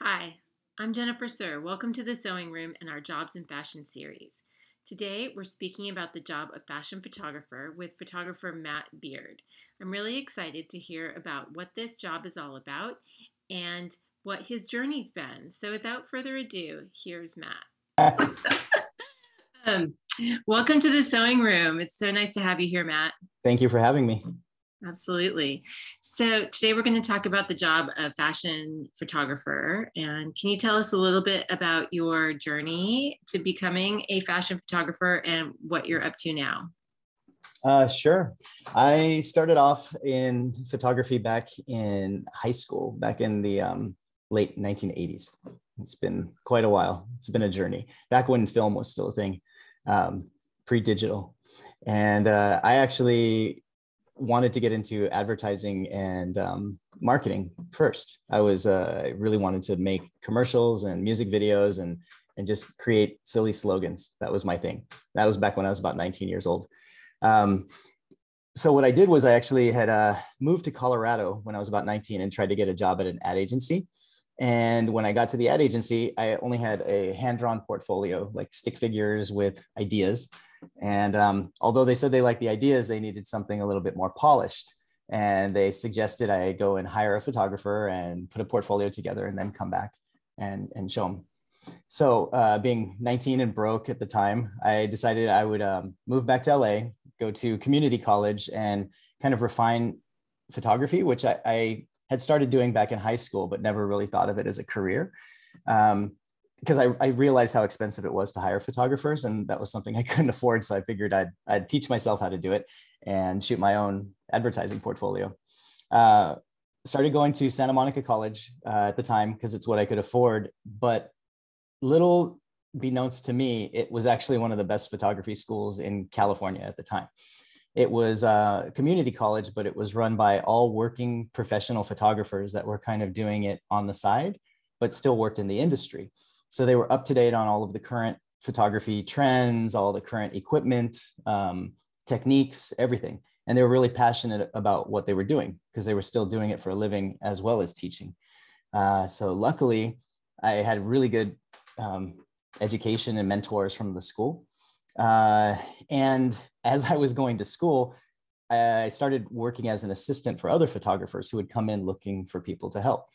Hi, I'm Jennifer Sir. Welcome to the Sewing Room and our Jobs in Fashion series. Today, we're speaking about the job of fashion photographer with photographer Matt Beard. I'm really excited to hear about what this job is all about and what his journey's been. So, without further ado, here's Matt. um, welcome to the Sewing Room. It's so nice to have you here, Matt. Thank you for having me. Absolutely. So today we're going to talk about the job of fashion photographer. And can you tell us a little bit about your journey to becoming a fashion photographer and what you're up to now? Uh, sure. I started off in photography back in high school, back in the um, late 1980s. It's been quite a while. It's been a journey. Back when film was still a thing, um, pre-digital. And uh, I actually wanted to get into advertising and um, marketing first. I was uh, really wanted to make commercials and music videos and and just create silly slogans. That was my thing. That was back when I was about 19 years old. Um, so what I did was I actually had uh, moved to Colorado when I was about 19 and tried to get a job at an ad agency. And when I got to the ad agency, I only had a hand-drawn portfolio, like stick figures with ideas. And um, although they said they liked the ideas, they needed something a little bit more polished. And they suggested I go and hire a photographer and put a portfolio together and then come back and, and show them. So, uh, being 19 and broke at the time, I decided I would um, move back to LA, go to community college, and kind of refine photography, which I, I had started doing back in high school, but never really thought of it as a career. Um, because I, I, realized how expensive it was to hire photographers and that was something I couldn't afford. So I figured I'd, I'd teach myself how to do it and shoot my own advertising portfolio. Uh, started going to Santa Monica College uh, at the time because it's what I could afford. But little beknownst to me, it was actually one of the best photography schools in California at the time. It was a community college, but it was run by all working professional photographers that were kind of doing it on the side, but still worked in the industry. So they were up to date on all of the current photography trends, all the current equipment, um, techniques, everything. And they were really passionate about what they were doing because they were still doing it for a living as well as teaching. Uh, so luckily, I had really good um, education and mentors from the school. Uh, and as I was going to school, I started working as an assistant for other photographers who would come in looking for people to help.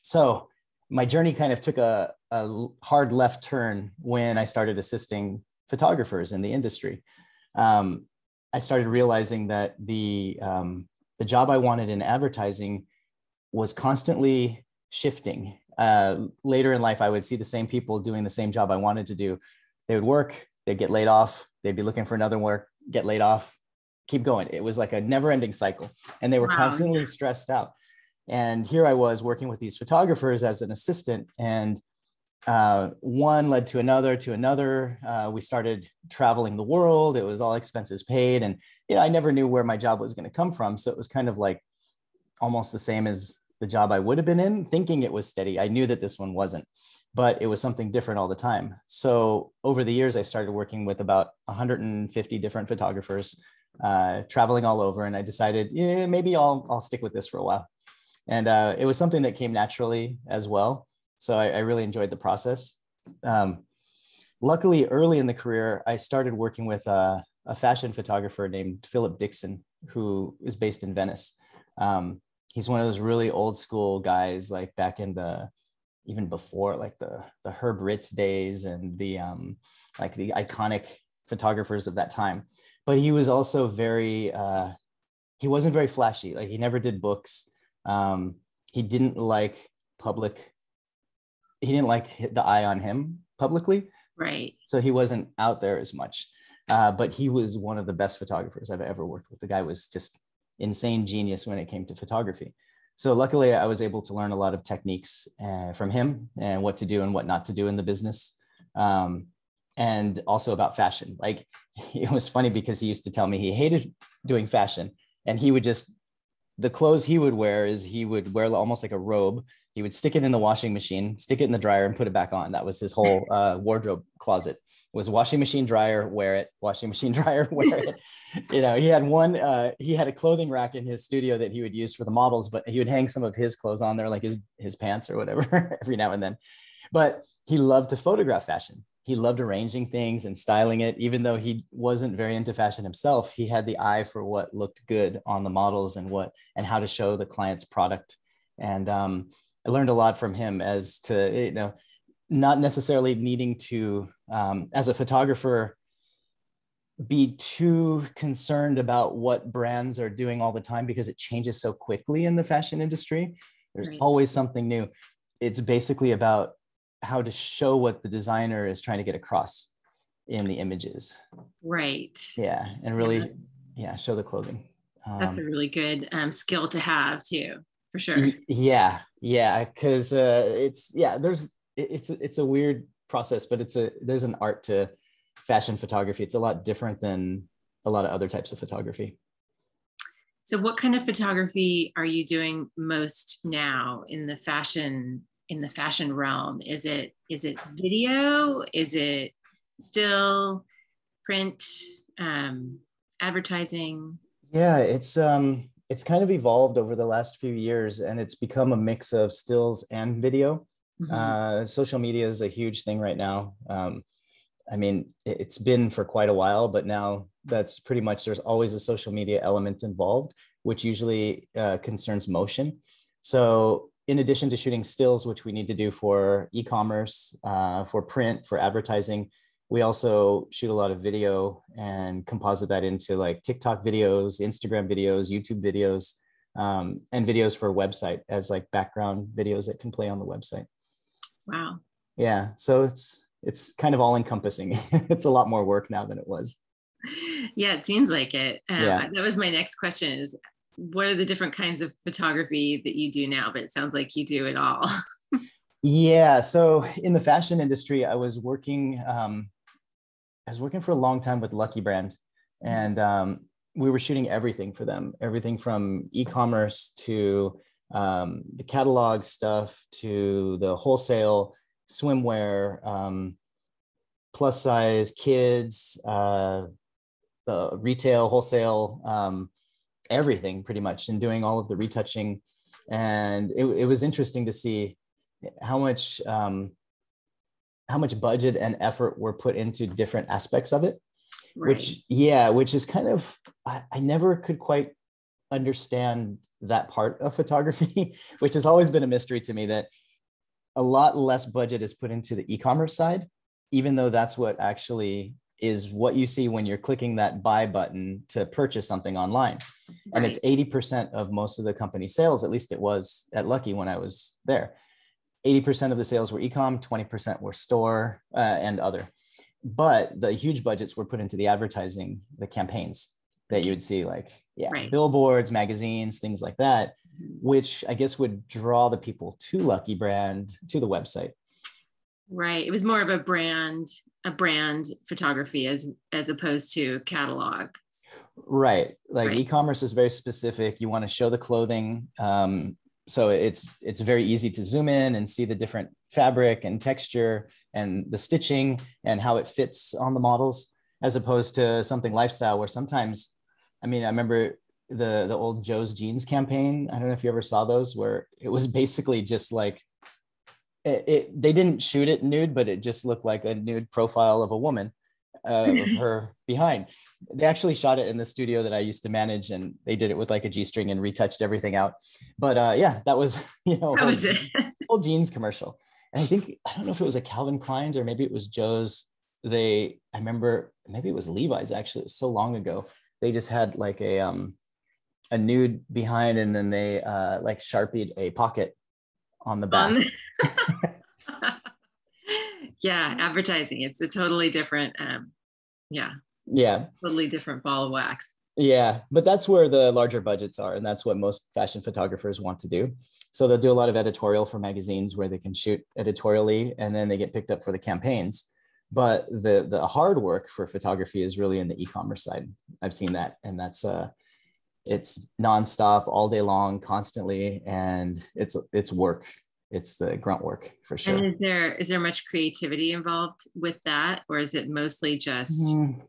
So my journey kind of took a, a hard left turn when I started assisting photographers in the industry. Um, I started realizing that the um, the job I wanted in advertising was constantly shifting. Uh, later in life, I would see the same people doing the same job I wanted to do. They would work, they'd get laid off, they'd be looking for another work, get laid off, keep going. It was like a never-ending cycle, and they were wow. constantly stressed out. And here I was working with these photographers as an assistant, and uh, one led to another to another. Uh, we started traveling the world. It was all expenses paid, and you know I never knew where my job was going to come from. So it was kind of like almost the same as the job I would have been in, thinking it was steady. I knew that this one wasn't, but it was something different all the time. So over the years, I started working with about 150 different photographers, uh, traveling all over, and I decided, yeah, maybe I'll I'll stick with this for a while and uh, it was something that came naturally as well. So I, I really enjoyed the process. Um, luckily, early in the career, I started working with a, a, fashion photographer named Philip Dixon, who is based in Venice. Um, he's one of those really old school guys, like back in the even before like the the Herb Ritts days and the um, like the iconic photographers of that time. But he was also very uh, he wasn't very flashy. Like he never did books. Um, he didn't like public. He didn't like hit the eye on him publicly. Right. So he wasn't out there as much. Uh, but he was one of the best photographers I've ever worked with. The guy was just insane genius when it came to photography. So luckily, I was able to learn a lot of techniques uh, from him and what to do and what not to do in the business. Um, and also about fashion. Like it was funny because he used to tell me he hated doing fashion and he would just the clothes he would wear is he would wear almost like a robe. He would stick it in the washing machine, stick it in the dryer, and put it back on. That was his whole uh, wardrobe closet. Was washing machine dryer, wear it. Washing machine dryer, wear it. you know, he had one. Uh, he had a clothing rack in his studio that he would use for the models, but he would hang some of his clothes on there, like his his pants or whatever, every now and then. But he loved to photograph fashion he loved arranging things and styling it. Even though he wasn't very into fashion himself he had the eye for what looked good on the models and what and how to show the client's product. And um, i learned a lot from him as to you know not necessarily needing to um, as a photographer be too concerned about what brands are doing all the time because it changes so quickly in the fashion industry. There's right. always something new. It's basically about how to show what the designer is trying to get across in the images. Right. Yeah, and really, yeah, yeah show the clothing. Um, That's a really good um, skill to have too, for sure. Yeah, yeah, because uh, it's yeah, there's it's it's a weird process, but it's a there's an art to fashion photography. It's a lot different than a lot of other types of photography. So, what kind of photography are you doing most now in the fashion in the fashion realm? Is it is it video? Is it still print? Um, advertising? Yeah, it's um, it's kind of evolved over the last few years, and it's become a mix of stills and video. Mm-hmm. Uh, social media is a huge thing right now. Um, I mean, it's been for quite a while, but now that's pretty much there's always a social media element involved, which usually uh, concerns motion. So in addition to shooting stills, which we need to do for e-commerce, uh, for print, for advertising, we also shoot a lot of video and composite that into like TikTok videos, Instagram videos, YouTube videos, um, and videos for website as like background videos that can play on the website. Wow. Yeah. So it's it's kind of all encompassing. it's a lot more work now than it was. Yeah, it seems like it. Um, yeah. That was my next question: is what are the different kinds of photography that you do now? But it sounds like you do it all. yeah. So in the fashion industry, I was working. Um, I was working for a long time with Lucky Brand, mm-hmm. and um, we were shooting everything for them. Everything from e-commerce to um, the catalog stuff to the wholesale swimwear, um, plus size kids, uh, the retail, wholesale. Um, everything pretty much and doing all of the retouching. And it, it was interesting to see how much um, how much budget and effort were put into different aspects of it. Right. Which yeah, which is kind of I, I never could quite understand that part of photography, which has always been a mystery to me that a lot less budget is put into the e-commerce side, even though that's what actually is what you see when you're clicking that buy button to purchase something online. Right. And it's 80% of most of the company sales, at least it was at Lucky when I was there. 80% of the sales were ecom, 20% were store uh, and other. But the huge budgets were put into the advertising, the campaigns that you would see, like, yeah, right. billboards, magazines, things like that, mm-hmm. which I guess would draw the people to Lucky Brand to the website. Right. It was more of a brand a brand photography as as opposed to catalog right like right. e-commerce is very specific you want to show the clothing um, so it's it's very easy to zoom in and see the different fabric and texture and the stitching and how it fits on the models as opposed to something lifestyle where sometimes i mean i remember the the old joe's jeans campaign i don't know if you ever saw those where it was basically just like it, it, they didn't shoot it nude, but it just looked like a nude profile of a woman, uh, her behind. They actually shot it in the studio that I used to manage, and they did it with like a G string and retouched everything out. But uh, yeah, that was you know was it? old jeans commercial, and I think I don't know if it was a Calvin Klein's or maybe it was Joe's. They I remember maybe it was Levi's actually. It was so long ago. They just had like a um a nude behind, and then they uh like sharpied a pocket on the back. yeah, advertising. It's a totally different um yeah. Yeah. Totally different ball of wax. Yeah, but that's where the larger budgets are and that's what most fashion photographers want to do. So they'll do a lot of editorial for magazines where they can shoot editorially and then they get picked up for the campaigns. But the the hard work for photography is really in the e-commerce side. I've seen that and that's uh it's nonstop all day long, constantly, and it's it's work. It's the grunt work for sure. And is there is there much creativity involved with that, or is it mostly just mm,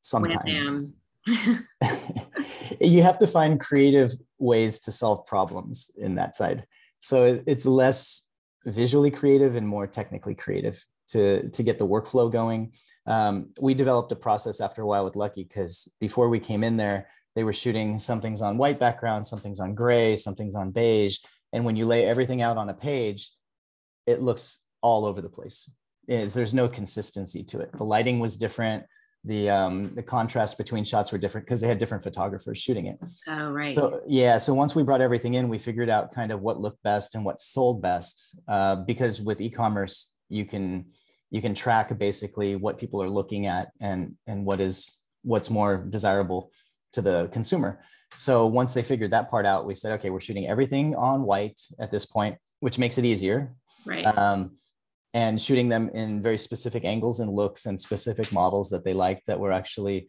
sometimes? you have to find creative ways to solve problems in that side. So it's less visually creative and more technically creative to to get the workflow going. Um, we developed a process after a while with Lucky because before we came in there, they were shooting some things on white background, some things on gray, some things on beige, and when you lay everything out on a page, it looks all over the place. Is there's no consistency to it. The lighting was different. The um, the contrast between shots were different because they had different photographers shooting it. Oh right. So yeah, so once we brought everything in, we figured out kind of what looked best and what sold best. Uh, because with e-commerce, you can you can track basically what people are looking at and and what is what's more desirable to the consumer. So once they figured that part out, we said, okay, we're shooting everything on white at this point, which makes it easier. Right. Um, and shooting them in very specific angles and looks and specific models that they like that were actually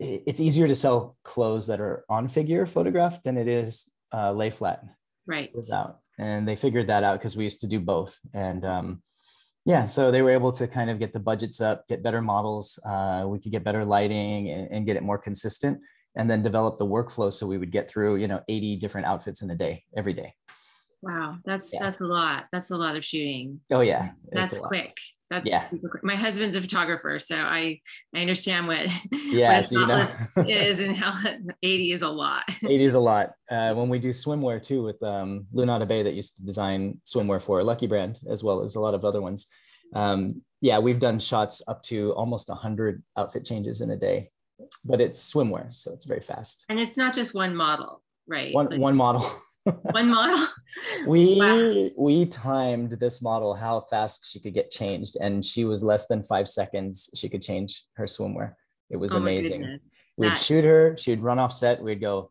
it's easier to sell clothes that are on figure photographed than it is uh, lay flat right without and they figured that out because we used to do both and um, yeah, so they were able to kind of get the budgets up, get better models. Uh, we could get better lighting and, and, get it more consistent, and then develop the workflow so we would get through, you know, 80 different outfits in a day, every day. Wow, that's yeah. that's a lot. That's a lot of shooting. Oh yeah, that's quick. That's yeah. super quick. My husband's a photographer, so I I understand what yeah what so you know. is and how 80 is a lot. 80 is a lot. Uh, when we do swimwear too with um, Lunada Bay that used to design swimwear for Lucky Brand as well as a lot of other ones. Um, yeah, we've done shots up to almost 100 outfit changes in a day, but it's swimwear, so it's very fast. And it's not just one model, right? One like, one model. one model we wow. we timed this model how fast she could get changed and she was less than five seconds she could change her swimwear it was oh amazing we'd shoot her she'd run off set we'd go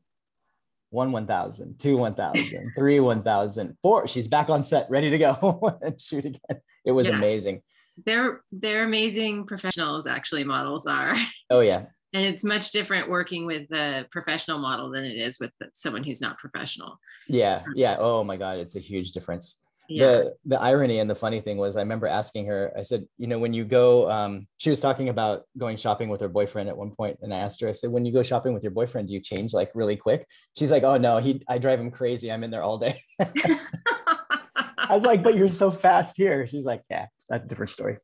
one 1000 two 1000 three 1000 four she's back on set ready to go and shoot again it was yeah. amazing they're they're amazing professionals actually models are oh yeah and it's much different working with a professional model than it is with someone who's not professional. Yeah yeah. Oh my god it's a huge difference. Yeah. the the irony and the funny thing was i remember asking her i said you know when you go um, she was talking about going shopping with her boyfriend at one point and i asked her i said when you go shopping with your boyfriend do you change like really quick? She's like oh no he i drive him crazy. I'm in there all day. I was like but you're so fast here. She's like yeah that's a different story.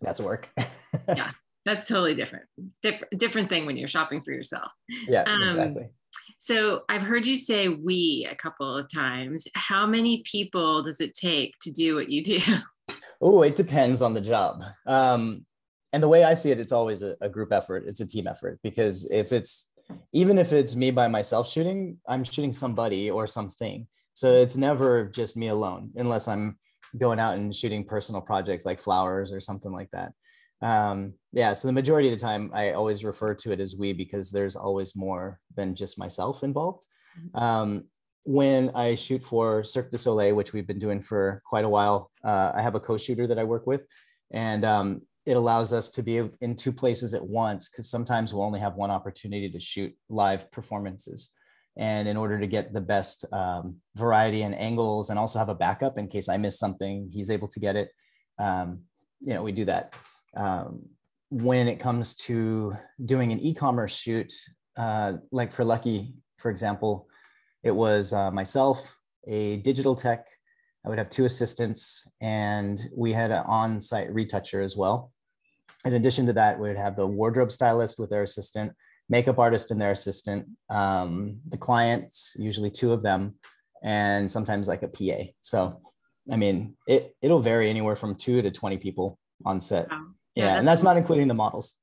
That's work. Yeah that's totally different. Different different thing when you're shopping for yourself. Yeah, um, exactly. So I've heard you say we a couple of times. How many people does it take to do what you do? Oh, it depends on the job. Um, and the way I see it, it's always a, a group effort. It's a team effort because if it's even if it's me by myself shooting, I'm shooting somebody or something. So it's never just me alone, unless I'm going out and shooting personal projects like flowers or something like that um, yeah so the majority of the time i always refer to it as we because there's always more than just myself involved. Mm-hmm. um, when i shoot for cirque du soleil which we've been doing for quite a while uh, i have a co-shooter that i work with and um, it allows us to be in two places at once because sometimes we'll only have one opportunity to shoot live performances. And in order to get the best um, variety and angles and also have a backup in case i miss something he's able to get it. Um, you know we do that um, when it comes to doing an e-commerce shoot, uh, like for Lucky, for example, it was uh, myself, a digital tech. I would have two assistants, and we had an on-site retoucher as well. In addition to that, we would have the wardrobe stylist with their assistant, makeup artist and their assistant, um, the clients, usually two of them, and sometimes like a PA. So, I mean, it it'll vary anywhere from two to twenty people on set. Wow yeah, yeah and that's not including the models.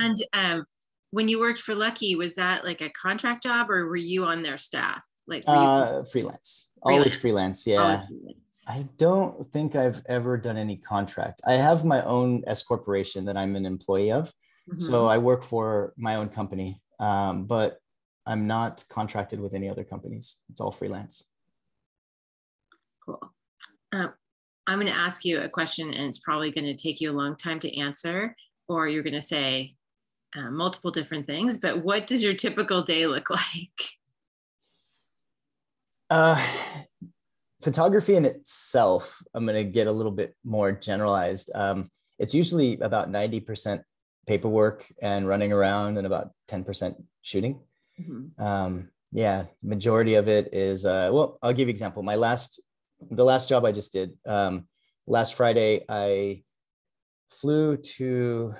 And um, when you worked for Lucky, was that like a contract job or were you on their staff? Like uh, freelance. freelance, always freelance. Yeah. Always freelance. I don't think I've ever done any contract. I have my own S corporation that I'm an employee of. Mm-hmm. So I work for my own company, um, but I'm not contracted with any other companies. It's all freelance. Cool. Um, I'm going to ask you a question and it's probably going to take you a long time to answer, or you're going to say, uh, multiple different things, but what does your typical day look like? Uh, photography in itself, I'm going to get a little bit more generalized. Um, it's usually about 90% paperwork and running around and about 10% shooting. Mm-hmm. Um, yeah, majority of it is, uh, well, I'll give you example. My last, the last job I just did, um, last Friday, I flew to,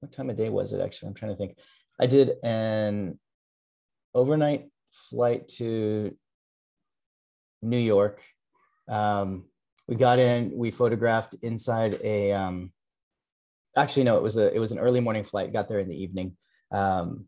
what time of day was it actually? I'm trying to think. I did an overnight flight to New York. Um, we got in, we photographed inside a, um, actually, no, it was a, it was an early morning flight, got there in the evening. Um,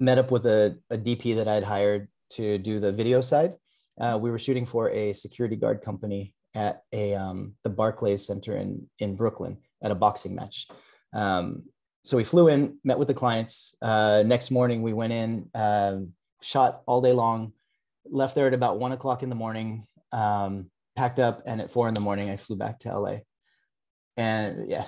met up with a, a DP that I'd hired to do the video side. Uh, we were shooting for a security guard company at a um, the Barclays Center in in Brooklyn at a boxing match. Um, so we flew in, met with the clients. Uh, next morning, we went in, uh, shot all day long, left there at about one o'clock in the morning, um, packed up, and at four in the morning, I flew back to LA. And yeah,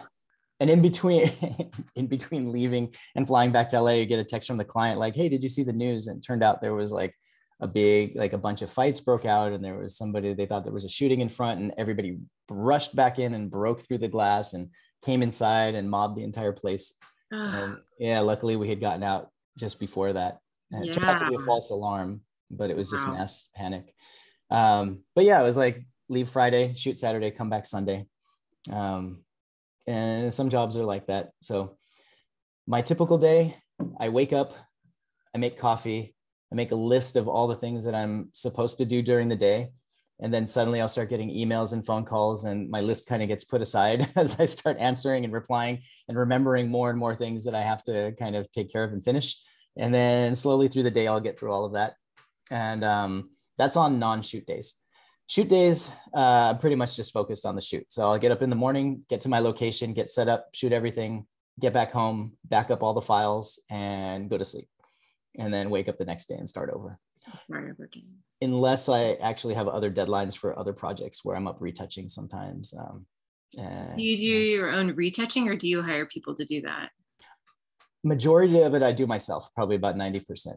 and in between, in between leaving and flying back to LA, you get a text from the client like, "Hey, did you see the news?" And turned out there was like a big, like a bunch of fights broke out, and there was somebody they thought there was a shooting in front, and everybody rushed back in and broke through the glass and came inside and mobbed the entire place. and yeah, luckily we had gotten out just before that. And yeah. it turned out to be a false alarm, but it was just wow. mass panic. Um, but yeah, it was like leave Friday, shoot Saturday, come back Sunday. Um, and some jobs are like that. So my typical day, I wake up, I make coffee, I make a list of all the things that I'm supposed to do during the day. And then suddenly I'll start getting emails and phone calls, and my list kind of gets put aside as I start answering and replying and remembering more and more things that I have to kind of take care of and finish. And then slowly through the day, I'll get through all of that. And um, that's on non shoot days. Shoot days, uh, pretty much just focused on the shoot. So I'll get up in the morning, get to my location, get set up, shoot everything, get back home, back up all the files, and go to sleep and then wake up the next day and start over. Start over again. Unless I actually have other deadlines for other projects where I'm up retouching sometimes. Um, and, do you do your own retouching or do you hire people to do that? Majority of it I do myself, probably about 90%.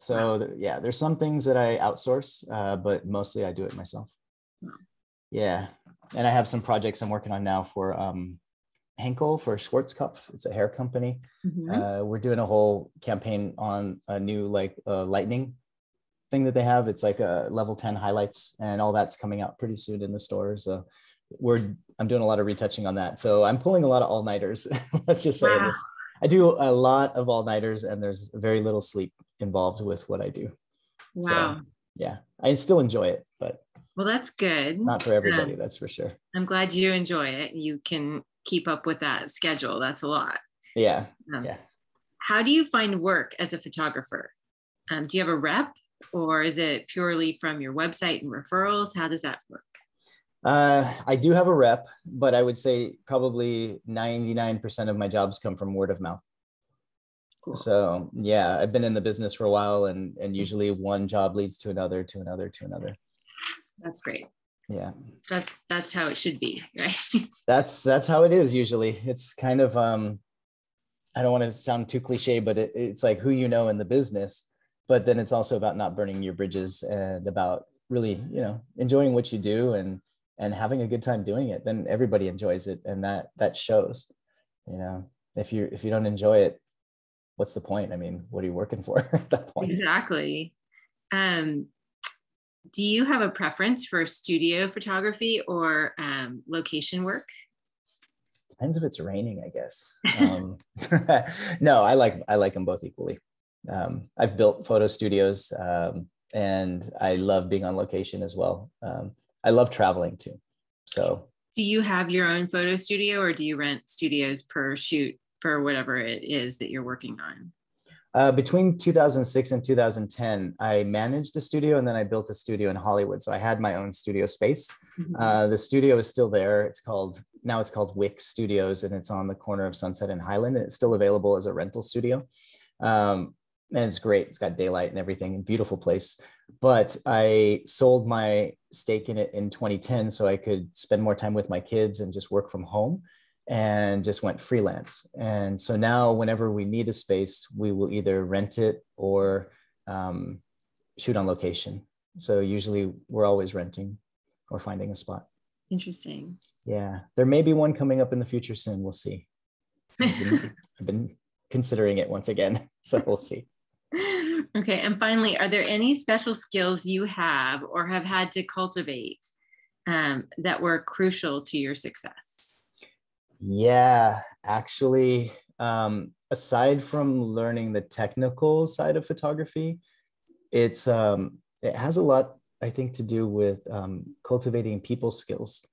So wow. yeah, there's some things that I outsource, uh, but mostly I do it myself. Wow. Yeah. And I have some projects I'm working on now for um, Henkel for Schwarzkopf. It's a hair company. Mm-hmm. Uh, we're doing a whole campaign on a new like uh, lightning thing that they have. It's like a level 10 highlights and all that's coming out pretty soon in the stores. So we're, I'm doing a lot of retouching on that. So I'm pulling a lot of all nighters. Let's just say wow. this. I do a lot of all nighters and there's very little sleep involved with what I do. Wow. So, yeah, I still enjoy it, but well, that's good. Not for everybody, that's for sure. I'm glad you enjoy it. You can keep up with that schedule. That's a lot. Yeah. Um, yeah. How do you find work as a photographer? Um, do you have a rep or is it purely from your website and referrals? How does that work? Uh, I do have a rep, but I would say probably 99% of my jobs come from word of mouth. Cool. So yeah, I've been in the business for a while and, and usually one job leads to another, to another, to another. That's great yeah. That's that's how it should be right? That's that's how it is usually. It's kind of um i don't want to sound too cliche but it, it's like who you know in the business but then it's also about not burning your bridges and about really you know enjoying what you do and and having a good time doing it. Then everybody enjoys it and that that shows you know. If you if you don't enjoy it what's the point? I mean what are you working for at that point? Exactly. Um do you have a preference for studio photography or um, location work? Depends if it's raining, I guess. Um, no, I like I like them both equally. Um, I've built photo studios, um, and I love being on location as well. Um, I love traveling too. So, do you have your own photo studio, or do you rent studios per shoot for whatever it is that you're working on? Uh, between 2006 and 2010, I managed a studio and then I built a studio in Hollywood. So I had my own studio space. Mm-hmm. Uh, the studio is still there. It's called, now it's called Wick Studios and it's on the corner of Sunset and Highland. And it's still available as a rental studio. Um, and it's great. It's got daylight and everything, beautiful place. But I sold my stake in it in 2010 so I could spend more time with my kids and just work from home. And just went freelance. And so now, whenever we need a space, we will either rent it or um, shoot on location. So usually we're always renting or finding a spot. Interesting. Yeah, there may be one coming up in the future soon. We'll see. I've been, I've been considering it once again, so we'll see. Okay, and finally, are there any special skills you have or have had to cultivate um, that were crucial to your success? Yeah, actually, um, aside from learning the technical side of photography, it's um, it has a lot, I think, to do with um, cultivating people skills.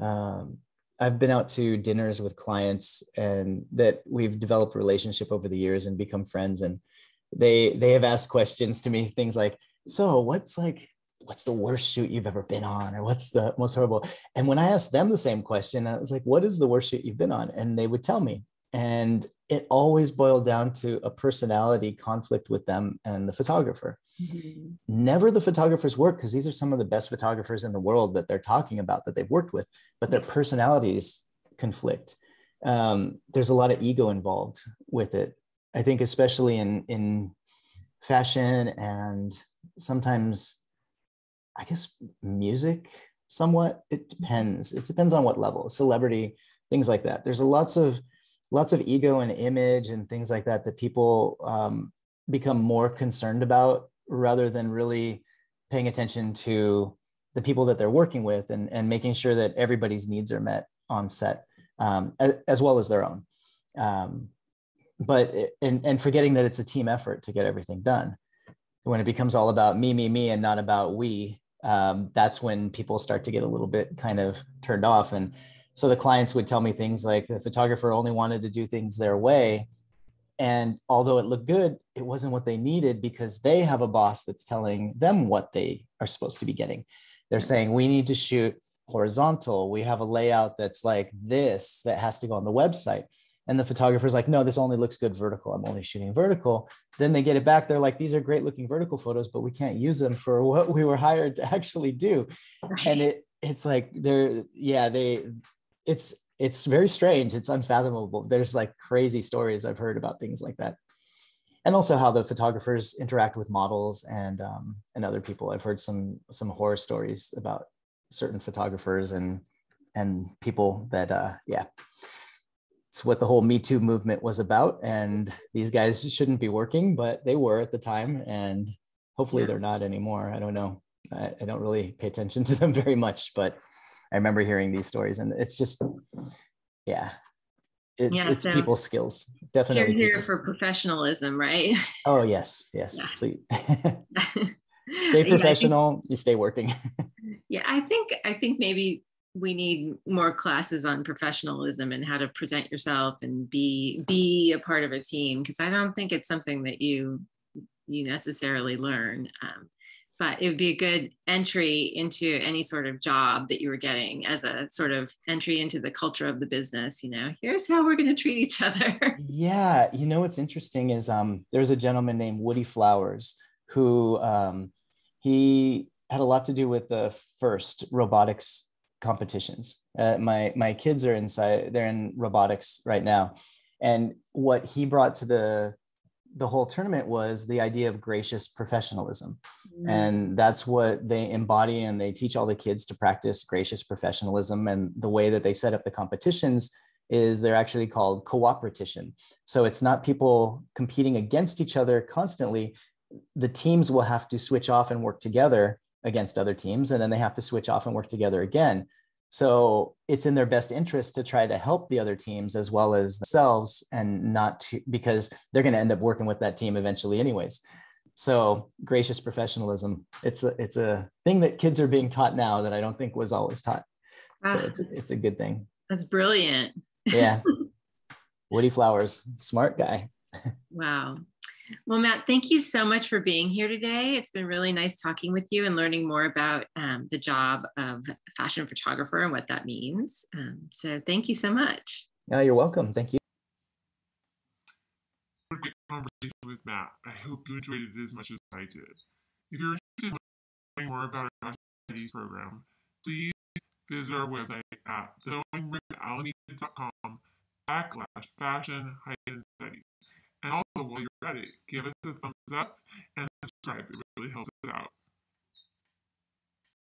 Um, I've been out to dinners with clients, and that we've developed a relationship over the years and become friends. And they they have asked questions to me, things like, "So, what's like what's the worst shoot you've ever been on or what's the most horrible? And when i asked them the same question i was like what is the worst shoot you've been on? And they would tell me. And it always boiled down to a personality conflict with them and the photographer. Mm-hmm. never the photographer's work because these are some of the best photographers in the world that they're talking about that they've worked with but their personalities conflict. Um, there's a lot of ego involved with it. I think especially in in fashion and sometimes i guess music somewhat? It depends. It depends on what level celebrity things like that. There's a lots of lots of ego and image and things like that that people um, become more concerned about rather than really paying attention to the people that they're working with and, and making sure that everybody's needs are met on set um, as, as, well as their own. Um, but and, and forgetting that it's a team effort to get everything done. When it becomes all about me me me and not about we um, that's when people start to get a little bit kind of turned off. And so the clients would tell me things like the photographer only wanted to do things their way. And although it looked good it wasn't what they needed because they have a boss that's telling them what they are supposed to be getting. They're saying we need to shoot horizontal. We have a layout that's like this that has to go on the website and the photographer's like no this only looks good vertical i'm only shooting vertical then they get it back they're like these are great looking vertical photos but we can't use them for what we were hired to actually do right. and it it's like they're yeah they it's it's very strange. It's unfathomable. There's like crazy stories I've heard about things like that, and also how the photographers interact with models and um, and other people. I've heard some some horror stories about certain photographers and and people that uh, yeah, it's what the whole Me Too movement was about. And these guys shouldn't be working, but they were at the time, and hopefully they're not anymore. I don't know. I, I don't really pay attention to them very much, but I remember hearing these stories, and it's just, yeah, it's yeah, it's so people skills. Definitely, you're here for professionalism, right? Oh yes, yes, yeah. please. stay professional. think, you stay working. yeah, I think I think maybe we need more classes on professionalism and how to present yourself and be be a part of a team because I don't think it's something that you you necessarily learn. Um, but it would be a good entry into any sort of job that you were getting as a sort of entry into the culture of the business you know here's how we're going to treat each other yeah you know what's interesting is um there's a gentleman named woody flowers who um he had a lot to do with the first robotics competitions uh, my my kids are inside they're in robotics right now and what he brought to the the whole tournament was the idea of gracious professionalism. Mm. And that's what they embody and they teach all the kids to practice gracious professionalism. And the way that they set up the competitions is they're actually called coopertition. So it's not people competing against each other constantly. The teams will have to switch off and work together against other teams, and then they have to switch off and work together again. So it's in their best interest to try to help the other teams as well as themselves and not to because they're going to end up working with that team eventually anyways. So gracious professionalism, it's a it's a thing that kids are being taught now that I don't think was always taught. So ah, it's a, it's a good thing. That's brilliant. Yeah. Woody Flowers, smart guy. wow. Well, Matt, thank you so much for being here today. It's been really nice talking with you and learning more about um, the job of fashion photographer and what that means. Um, so, thank you so much. Yeah, you're welcome. Thank you. Great conversation with Matt. I hope you enjoyed it as much as I did. If you're interested in learning more about our Fashion program, please visit our website at thesewingroom.com telemedia.com backslash fashion hyphen studies. And also, while you're at it, give us a thumbs up and subscribe. It really helps